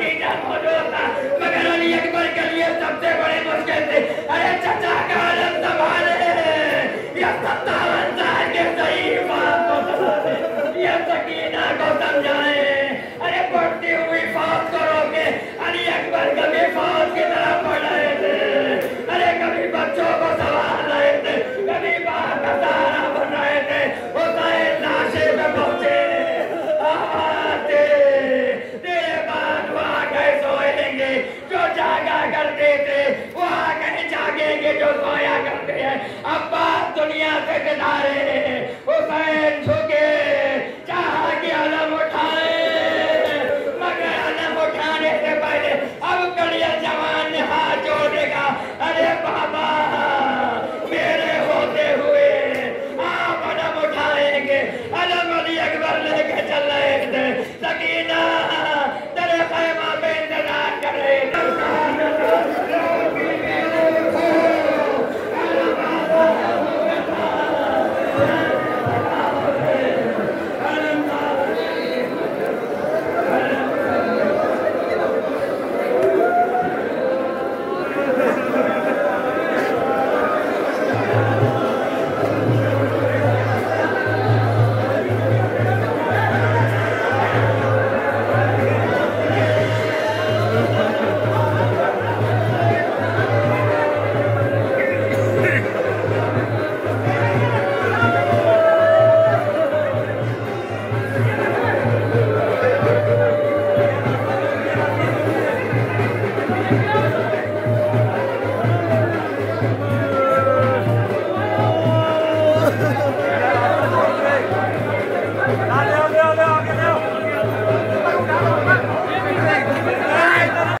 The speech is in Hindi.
Aqui, já, olha! जो सोया करते हैं। अब्बास दुनिया से जता रहे हैं हुसैन